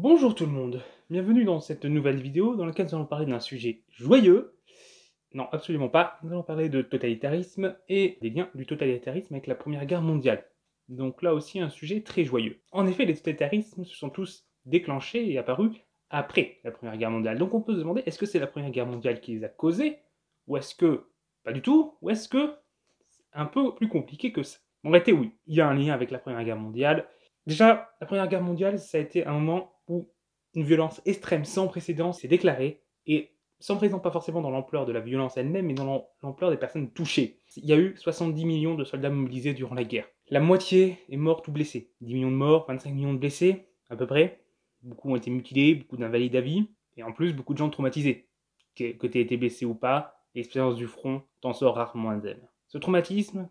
Bonjour tout le monde, bienvenue dans cette nouvelle vidéo dans laquelle nous allons parler d'un sujet joyeux. Non, absolument pas, nous allons parler de totalitarisme et des liens du totalitarisme avec la Première Guerre mondiale. Donc là aussi un sujet très joyeux. En effet, les totalitarismes se sont tous déclenchés et apparus après la Première Guerre mondiale. Donc on peut se demander, est-ce que c'est la Première Guerre mondiale qui les a causés Ou est-ce que, pas du tout, ou est-ce que c'est un peu plus compliqué que ça? En réalité, oui, il y a un lien avec la Première Guerre mondiale. Déjà, la Première Guerre mondiale, ça a été un moment une violence extrême sans précédent s'est déclarée, et sans précédent pas forcément dans l'ampleur de la violence elle-même, mais dans l'ampleur des personnes touchées. Il y a eu 70 millions de soldats mobilisés durant la guerre. La moitié est morte ou blessée. 10 millions de morts, 25 millions de blessés, à peu près. Beaucoup ont été mutilés, beaucoup d'invalides à vie, et en plus beaucoup de gens traumatisés. Que, tu été blessé ou pas, l'expérience du front t'en sort rarement indemne. Ce traumatisme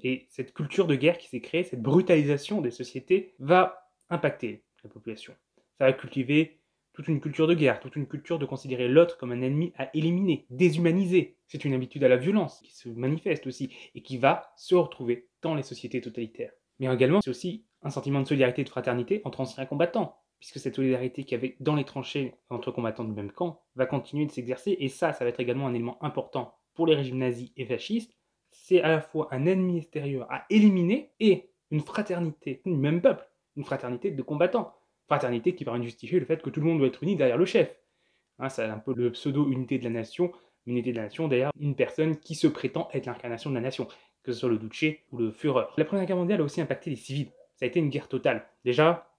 et cette culture de guerre qui s'est créée, cette brutalisation des sociétés, va impacter la population. Ça va cultiver toute une culture de guerre, toute une culture de considérer l'autre comme un ennemi à éliminer, déshumaniser. C'est une habitude à la violence qui se manifeste aussi et qui va se retrouver dans les sociétés totalitaires. Mais également, c'est aussi un sentiment de solidarité et de fraternité entre anciens combattants puisque cette solidarité qu'il y avait dans les tranchées entre combattants du même camp va continuer de s'exercer, et ça, ça va être également un élément important pour les régimes nazis et fascistes, c'est à la fois un ennemi extérieur à éliminer et une fraternité du même peuple, une fraternité de combattants, fraternité qui permet de justifier le fait que tout le monde doit être uni derrière le chef. Hein, c'est un peu le pseudo-unité de la nation, unité de la nation derrière une personne qui se prétend être l'incarnation de la nation, que ce soit le Duce ou le Führer. La Première Guerre mondiale a aussi impacté les civils. Ça a été une guerre totale. Déjà,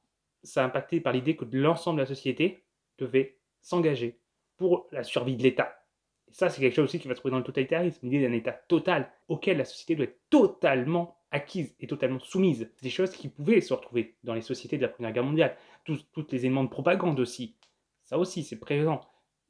ça a impacté par l'idée que l'ensemble de la société devait s'engager pour la survie de l'État. Et ça, c'est quelque chose aussi qui va se trouver dans le totalitarisme, l'idée d'un État total auquel la société doit être totalement acquise et totalement soumise. Des choses qui pouvaient se retrouver dans les sociétés de la Première Guerre mondiale. Tous, les éléments de propagande aussi. Ça aussi, c'est présent.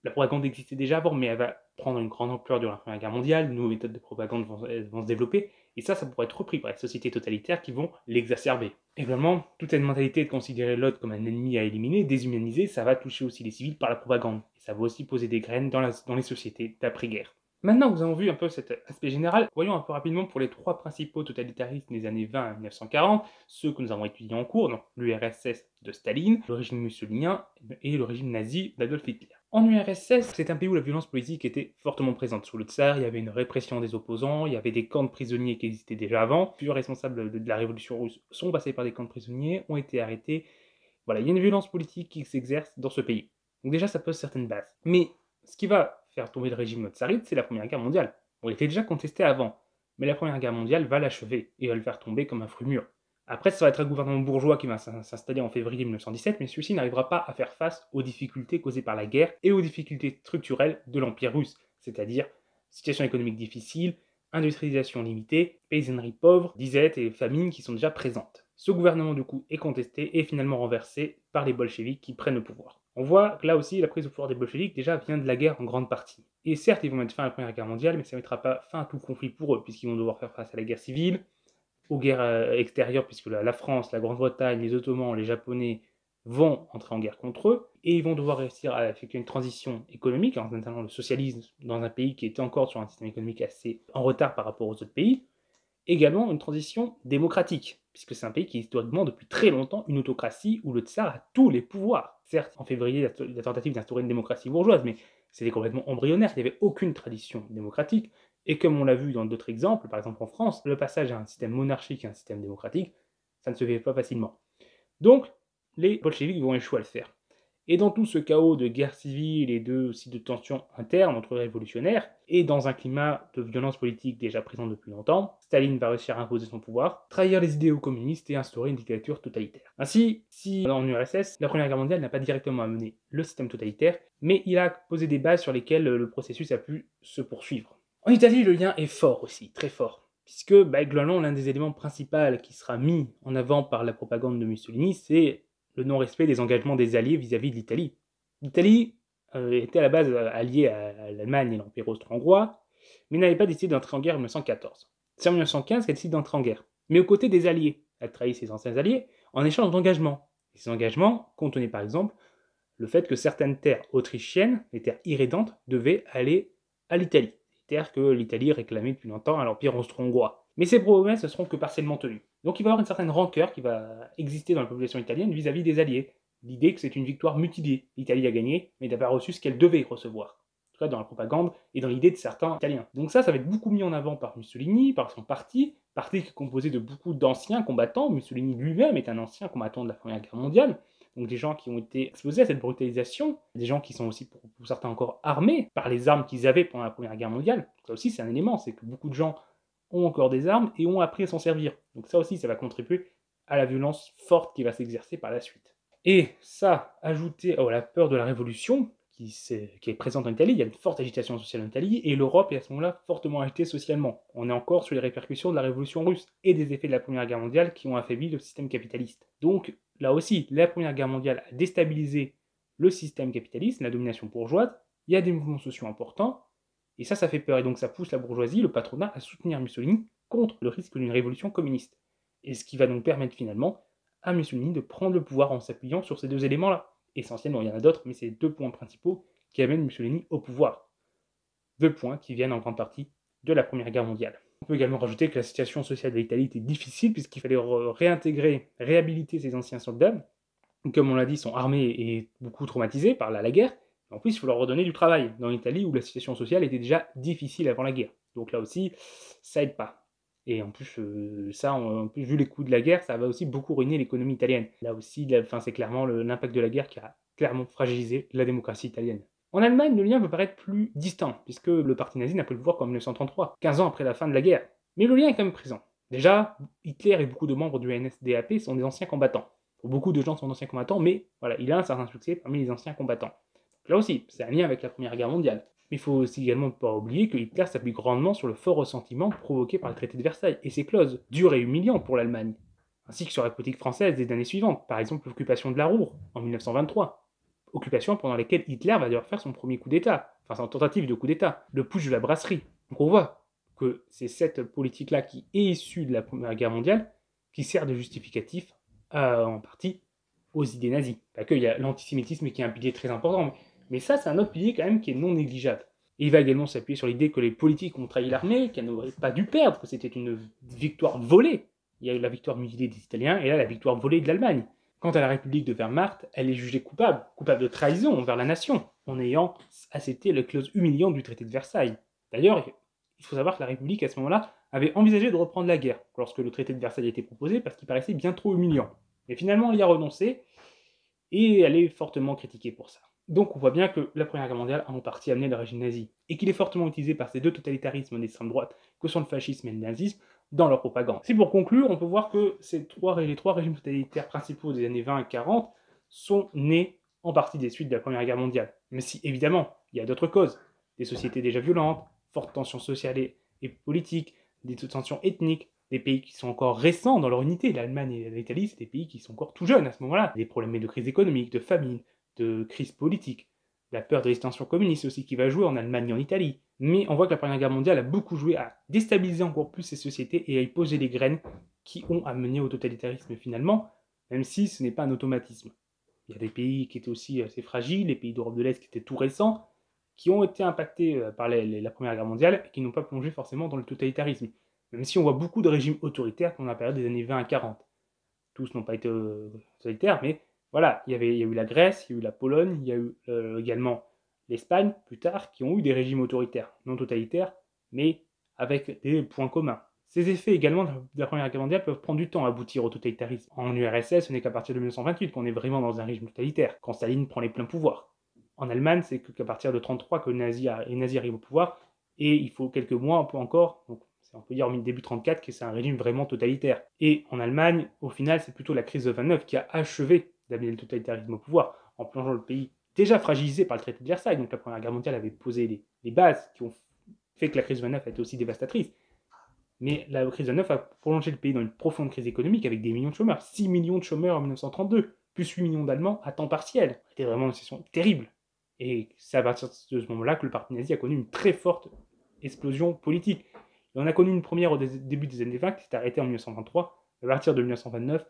La propagande existait déjà avant, mais elle va prendre une grande ampleur durant la Première Guerre mondiale. Nouvelles méthodes de propagande vont, se développer. Et ça, ça pourrait être repris par les sociétés totalitaires qui vont l'exacerber. Également, toute cette mentalité de considérer l'autre comme un ennemi à éliminer, déshumaniser, ça va toucher aussi les civils par la propagande. Et ça va aussi poser des graines dans, dans les sociétés d'après-guerre. Maintenant que nous avons vu un peu cet aspect général, voyons un peu rapidement pour les trois principaux totalitarismes des années 20 à 1940, ceux que nous avons étudiés en cours, donc l'URSS de Staline, le régime mussolinien et le régime nazi d'Adolf Hitler. En URSS, c'est un pays où la violence politique était fortement présente. Sous le tsar, il y avait une répression des opposants, il y avait des camps de prisonniers qui existaient déjà avant. Plusieurs responsables de la révolution russe sont passés par des camps de prisonniers, ont été arrêtés. Voilà, il y a une violence politique qui s'exerce dans ce pays. Donc déjà, ça pose certaines bases. Mais ce qui va faire tomber le régime tsaride, c'est la Première Guerre mondiale. Bon, était déjà contesté avant, mais la Première Guerre mondiale va l'achever et va le faire tomber comme un fruit mûr. Après, ça va être un gouvernement bourgeois qui va s'installer en février 1917, mais celui-ci n'arrivera pas à faire face aux difficultés causées par la guerre et aux difficultés structurelles de l'Empire russe, c'est-à-dire situation économique difficile, industrialisation limitée, paysannerie pauvre, disette et famine qui sont déjà présentes. Ce gouvernement du coup est contesté et finalement renversé par les bolcheviks qui prennent le pouvoir. On voit que là aussi la prise au pouvoir des bolcheviks déjà vient de la guerre en grande partie. Et certes ils vont mettre fin à la Première Guerre mondiale, mais ça ne mettra pas fin à tout conflit pour eux, puisqu'ils vont devoir faire face à la guerre civile, aux guerres euh, extérieures, puisque la, France, la Grande-Bretagne, les Ottomans, les Japonais vont entrer en guerre contre eux, et ils vont devoir réussir à effectuer une transition économique, en notamment le socialisme dans un pays qui était encore sur un système économique assez en retard par rapport aux autres pays, également une transition démocratique, puisque c'est un pays qui historiquement depuis très longtemps une autocratie où le tsar a tous les pouvoirs. Certes, en février, la tentative d'instaurer une démocratie bourgeoise, mais c'était complètement embryonnaire, il n'y avait aucune tradition démocratique, et comme on l'a vu dans d'autres exemples, par exemple en France, le passage à un système monarchique et un système démocratique, ça ne se fait pas facilement. Donc, les bolcheviks vont échouer à le faire. Et dans tout ce chaos de guerre civile et de, aussi de tensions internes entre révolutionnaires, et dans un climat de violence politique déjà présent depuis longtemps, Staline va réussir à imposer son pouvoir, trahir les idéaux communistes et instaurer une dictature totalitaire. Ainsi, si en URSS, la Première Guerre mondiale n'a pas directement amené le système totalitaire, mais il a posé des bases sur lesquelles le processus a pu se poursuivre. En Italie, le lien est fort aussi, très fort, puisque bah, globalement, l'un des éléments principaux qui sera mis en avant par la propagande de Mussolini, c'est le non-respect des engagements des Alliés vis-à-vis de l'Italie. L'Italie euh, était à la base euh, alliée à l'Allemagne et l'Empire austro-hongrois, mais n'avait pas décidé d'entrer en guerre en 1914. C'est en 1915 qu'elle décide d'entrer en guerre, mais aux côtés des Alliés. Elle trahit ses anciens alliés en échange d'engagements. ces engagements contenaient par exemple le fait que certaines terres autrichiennes, les terres irrédentes, devaient aller à l'Italie que l'Italie réclamait depuis longtemps à l'Empire austro-hongrois. Mais ces promesses ne seront que partiellement tenues. Donc il va y avoir une certaine rancœur qui va exister dans la population italienne vis-à-vis des Alliés, l'idée que c'est une victoire mutilée. L'Italie a gagné, mais n'a pas reçu ce qu'elle devait recevoir. En tout cas, dans la propagande et dans l'idée de certains Italiens. Donc ça, ça va être beaucoup mis en avant par Mussolini, par son parti, parti qui est composé de beaucoup d'anciens combattants. Mussolini lui-même est un ancien combattant de la Première Guerre mondiale. Donc des gens qui ont été exposés à cette brutalisation, des gens qui sont aussi pour, certains encore armés par les armes qu'ils avaient pendant la Première Guerre mondiale. Ça aussi c'est un élément, c'est que beaucoup de gens ont encore des armes et ont appris à s'en servir. Donc ça aussi ça va contribuer à la violence forte qui va s'exercer par la suite. Et ça, ajouté à la peur de la révolution, qui, est, qui est présente en Italie, il y a une forte agitation sociale en Italie, et l'Europe est à ce moment-là fortement agitée socialement. On est encore sur les répercussions de la révolution russe et des effets de la Première Guerre mondiale qui ont affaibli le système capitaliste. Donc là aussi, la Première Guerre mondiale a déstabilisé le système capitaliste, la domination bourgeoise, il y a des mouvements sociaux importants, et ça, ça fait peur, et donc ça pousse la bourgeoisie, le patronat, à soutenir Mussolini contre le risque d'une révolution communiste. Et ce qui va donc permettre finalement à Mussolini de prendre le pouvoir en s'appuyant sur ces deux éléments-là. Essentiellement, il y en a d'autres, mais c'est deux points principaux qui amènent Mussolini au pouvoir. Deux points qui viennent en grande partie de la Première Guerre mondiale. On peut également rajouter que la situation sociale de l'Italie était difficile puisqu'il fallait réintégrer, réhabiliter ces anciens soldats, qui, comme on l'a dit, sont armés et beaucoup traumatisés par la, guerre. En plus, il faut leur redonner du travail dans l'Italie où la situation sociale était déjà difficile avant la guerre. Donc là aussi, ça aide pas. Et en plus, euh, ça, en plus, vu les coûts de la guerre, ça va aussi beaucoup ruiner l'économie italienne. Là aussi, c'est clairement l'impact de la guerre qui a clairement fragilisé la démocratie italienne. En Allemagne, le lien peut paraître plus distant, puisque le parti nazi n'a pas le pouvoir qu'en 1933, 15 ans après la fin de la guerre. Mais le lien est quand même présent. Déjà, Hitler et beaucoup de membres du NSDAP sont des anciens combattants. Beaucoup de gens sont d'anciens combattants, mais voilà, il a un certain succès parmi les anciens combattants. Là aussi, c'est un lien avec la Première Guerre mondiale. Mais il faut aussi également ne pas oublier que Hitler s'appuie grandement sur le fort ressentiment provoqué par le traité de Versailles et ses clauses, dures et humiliantes pour l'Allemagne, ainsi que sur la politique française des années suivantes, par exemple l'occupation de la Roure en 1923, occupation pendant laquelle Hitler va devoir faire son premier coup d'État, enfin son tentative de coup d'État, le push de la brasserie. Donc on voit que c'est cette politique-là qui est issue de la Première Guerre mondiale qui sert de justificatif euh, en partie aux idées nazies. Il y a l'antisémitisme qui est un pilier très important, ça c'est un autre pilier quand même qui est non négligeable. Et il va également s'appuyer sur l'idée que les politiques ont trahi l'armée, qu'elle n'aurait pas dû perdre, que c'était une victoire volée. Il y a eu la victoire mutilée des Italiens et là la victoire volée de l'Allemagne. Quant à la République de Wehrmacht, elle est jugée coupable, coupable de trahison envers la nation, en ayant accepté la clause humiliante du traité de Versailles. D'ailleurs, il faut savoir que la République, à ce moment-là, avait envisagé de reprendre la guerre, lorsque le traité de Versailles a été proposé, parce qu'il paraissait bien trop humiliant. Mais finalement, elle y a renoncé, et elle est fortement critiquée pour ça. Donc on voit bien que la Première Guerre mondiale a en partie amené le régime nazi, et qu'il est fortement utilisé par ces deux totalitarismes d'extrême droite, que sont le fascisme et le nazisme, dans leur propagande. Si pour conclure, on peut voir que ces trois, les trois régimes totalitaires principaux des années 20 et 40 sont nés en partie des suites de la Première Guerre mondiale. Mais si, évidemment, il y a d'autres causes. Des sociétés déjà violentes, fortes tensions sociales et, et politiques, des tensions ethniques, des pays qui sont encore récents dans leur unité. L'Allemagne et l'Italie, c'est des pays qui sont encore tout jeunes à ce moment-là. Des problèmes de crise économique, de famine, de crise politique, la peur de l'extension communiste aussi qui va jouer en Allemagne et en Italie. Mais on voit que la Première Guerre mondiale a beaucoup joué à déstabiliser encore plus ces sociétés et à y poser les graines qui ont amené au totalitarisme finalement, même si ce n'est pas un automatisme. Il y a des pays qui étaient aussi assez fragiles, les pays d'Europe de l'Est qui étaient tout récents, qui ont été impactés euh, par la, Première Guerre mondiale et qui n'ont pas plongé forcément dans le totalitarisme. Même si on voit beaucoup de régimes autoritaires pendant la période des années 20 à 40. Tous n'ont pas été euh, totalitaires, mais voilà, il y, avait, a eu la Grèce, il y a eu la Pologne, il y a eu euh, également l'Espagne, plus tard, qui ont eu des régimes autoritaires, non totalitaires, mais avec des points communs. Ces effets également de la Première Guerre mondiale peuvent prendre du temps à aboutir au totalitarisme. En URSS, ce n'est qu'à partir de 1928 qu'on est vraiment dans un régime totalitaire, quand Staline prend les pleins pouvoirs. En Allemagne, c'est qu'à partir de 1933 que les nazis, arrivent au pouvoir, et il faut quelques mois, un peu encore, donc on peut dire au début 34 que c'est un régime vraiment totalitaire. Et en Allemagne, au final, c'est plutôt la crise de 29 qui a achevé d'amener le totalitarisme au pouvoir, en plongeant le pays déjà fragilisé par le traité de Versailles. Donc la Première Guerre mondiale avait posé les, bases qui ont fait que la crise de 29 a été aussi dévastatrice. Mais la crise de 29 a prolongé le pays dans une profonde crise économique avec des millions de chômeurs. 6 millions de chômeurs en 1932, plus 8 millions d'Allemands à temps partiel. C'était vraiment une situation terrible. Et c'est à partir de ce moment-là que le parti nazi a connu une très forte explosion politique. On a connu une première au début des années 20 qui s'est arrêtée en 1923. À partir de 1929,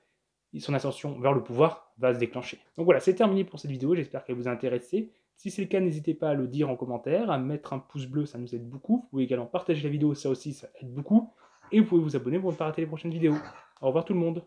son ascension vers le pouvoir va se déclencher. Donc voilà, c'est terminé pour cette vidéo, j'espère qu'elle vous a intéressé. Si c'est le cas, n'hésitez pas à le dire en commentaire, à mettre un pouce bleu, ça nous aide beaucoup. Vous pouvez également partager la vidéo, ça aussi, ça aide beaucoup. Et vous pouvez vous abonner pour ne pas rater les prochaines vidéos. Au revoir tout le monde